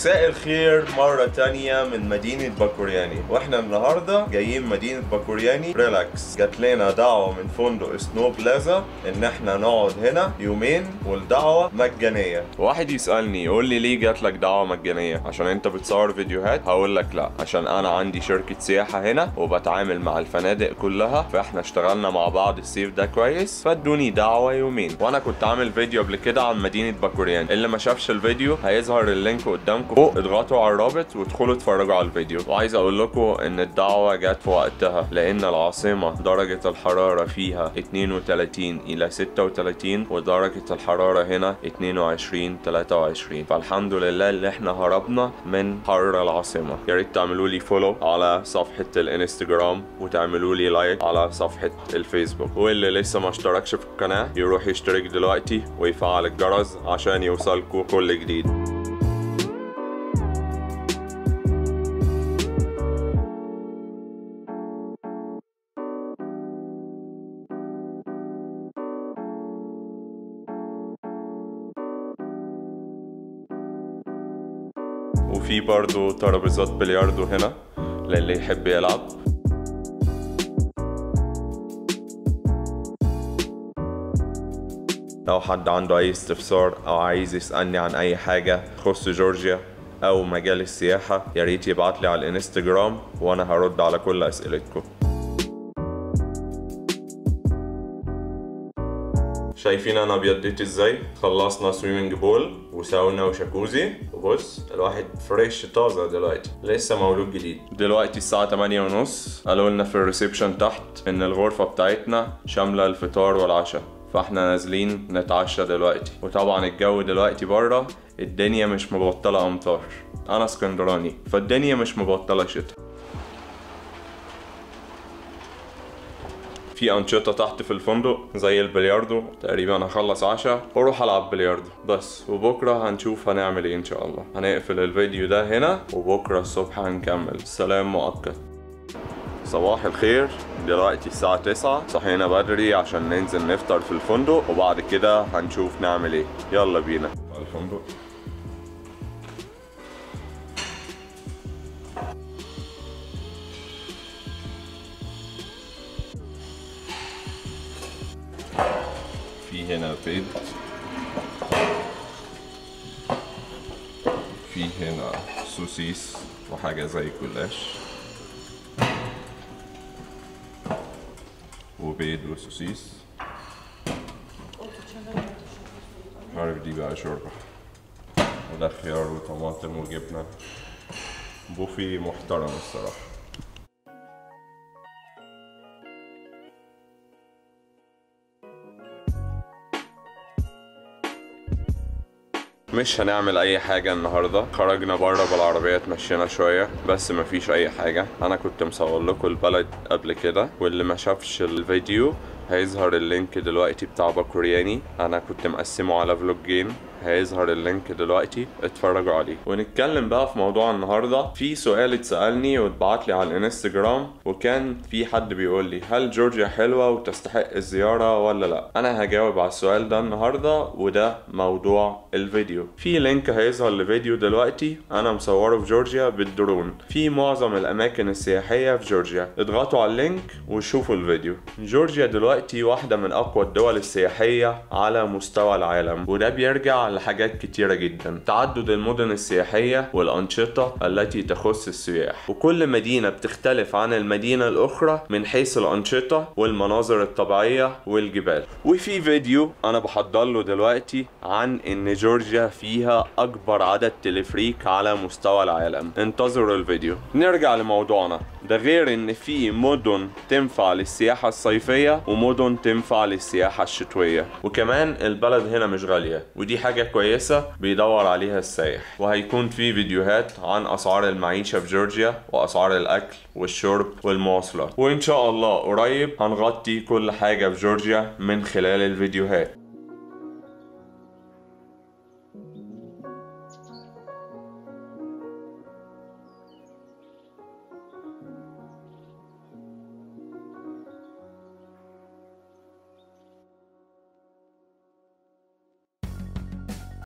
مساء الخير مرة تانية من مدينة باكورياني. وإحنا النهاردة جايين مدينة باكورياني. relax جات لنا دعوة من فندق سنو بلازا إن إحنا نقعد هنا يومين والدعوة مجانية. واحد يسألني يقول لي ليه جات لك دعوة مجانية؟ عشان أنت بتصور فيديوهات؟ هقول لك لا. عشان أنا عندي شركة سياحة هنا وبتعامل مع الفنادق كلها فإحنا اشتغلنا مع بعض الصيف ده كويس. فادوني دعوة يومين. وأنا كنت عامل فيديو قبل كده عن مدينة باكوريان اللي ما شافش الفيديو هيظهر ال link قدامكم فوق اضغطوا على الرابط وادخلوا اتفرجوا على الفيديو. وعايز أقول لكم إن الدعوة جت في وقتها لأن العاصمة درجة الحرارة فيها 32 إلى 36 ودرجة الحرارة هنا 22 23 فالحمد لله اللي إحنا هربنا من حر العاصمة. يا ريت تعملوا لي follow على صفحة الإنستجرام وتعملوا لي like على صفحة الفيسبوك. واللي لسه ما اشتركش في القناة يروح يشترك دلوقتي ويفعل الجرس عشان يوصلكوا كل جديد. وفي برضو ترابيزات بلياردو هنا للي يحب يلعب. لو حد عنده أي استفسار أو عايز يسألني عن أي حاجة تخص جورجيا أو مجال السياحة يا ريت يبعت لي على الإنستجرام وأنا هرد على كل أسئلتكم. شايفين أنا ابيضيت إزاي؟ خلصنا swimming pool وساونا و jacuzzi. وبص الواحد fresh طازة دلوقتي. لسه مولود جديد. دلوقتي الساعة 8 ونص. قالوا لنا في ال reception تحت إن الغرفة بتاعتنا شاملة الفطار والعشاء. فإحنا نازلين نتعشى دلوقتي. وطبعا الجو دلوقتي بره الدنيا مش مبطلة أمطار. أنا اسكندراني فالدنيا مش مبطلة شتاء. في أنشطة تحت في الفندق زي البلياردو. تقريبا هخلص عشاء وأروح ألعب بلياردو. بس وبكرة هنشوف هنعمل إيه إن شاء الله. هنقفل الفيديو ده هنا وبكرة الصبح هنكمل. سلام مؤقت. صباح الخير. دلوقتي الساعة 9 صحينا بدري عشان ننزل نفطر في الفندق وبعد كده هنشوف نعمل إيه. يلا بينا. الفندق. هنا بيض في هنا سوسيس وحاجة زي جلاش وبيض وسوسيس. عارف دي بقى شوربة. وده خيار وطماطم وجبنة. بوفي محترم الصراحة. مش هنعمل أي حاجة النهاردة. خرجنا بره بالعربية اتمشينا شوية بس مفيش أي حاجة. أنا كنت مصور لكم البلد قبل كده. واللي ما شافش الفيديو هيظهر ال link دلوقتي بتاع باكورياني. أنا كنت مقسمه على فلوجين. هيظهر ال link دلوقتي اتفرجوا عليه. ونتكلم بقى في موضوع النهارده. في سؤال اتسألني واتبعت لي على الانستجرام وكان في حد بيقول لي هل جورجيا حلوة وتستحق الزيارة ولا لأ؟ أنا هجاوب على السؤال ده النهارده وده موضوع الفيديو. في link هيظهر لفيديو دلوقتي أنا مصوره في جورجيا بالدرون. في معظم الأماكن السياحية في جورجيا. اضغطوا على ال link وشوفوا الفيديو. جورجيا دلوقتي واحدة من أقوى الدول السياحية على مستوى العالم وده بيرجع لحاجات كتيرة جدا. تعدد المدن السياحية والأنشطة التي تخص السياح. وكل مدينة بتختلف عن المدينة الأخرى من حيث الأنشطة والمناظر الطبيعية والجبال. وفي فيديو أنا بحضر له دلوقتي عن إن جورجيا فيها أكبر عدد تلفريك على مستوى العالم. انتظروا الفيديو. نرجع لموضوعنا. ده غير إن في مدن تنفع للسياحة الصيفية ومدن تنفع للسياحة الشتوية. وكمان البلد هنا مش غالية ودي حاجة كويسة بيدور عليها السائح. وهيكون في فيديوهات عن أسعار المعيشة في جورجيا وأسعار الأكل والشرب والمواصلات. وإن شاء الله قريب هنغطي كل حاجة في جورجيا من خلال الفيديوهات.